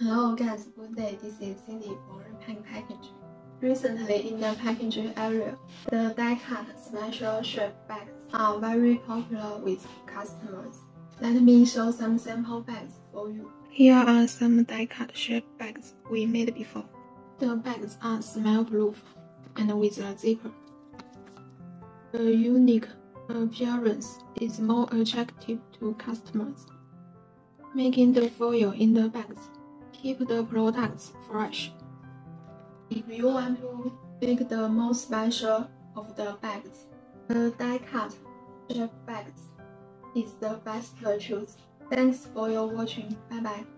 Hello guys, good day. This is Cindy from RinPac Packaging. Recently in the packaging area, the die-cut special shape bags are very popular with customers. Let me show some sample bags for you. Here are some die-cut shape bags we made before. The bags are smell-proof and with a zipper. The unique appearance is more attractive to customers, making the foil in the bags keep the products fresh. If you want to make the most special of the bags, the die-cut shape bags is the best choice. Thanks for your watching. Bye bye.